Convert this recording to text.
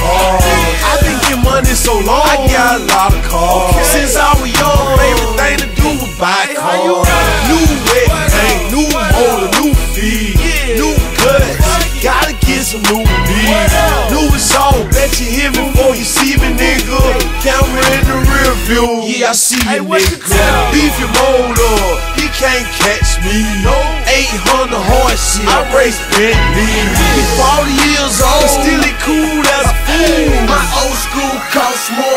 cars. I've been getting money so long, I got a lot of cars. Okay. Since I was young, favorite thing to do was buy cars. New wet paint, new motor, new feed, new cuts. Gotta get some new beats. New is all, bet you hear me before you see me, nigga. Camera in the rear view, yeah, I see you, nigga. Beef your motor, he can't catch me. 800 horse shit, I race Bentley. 40 years old, still new school.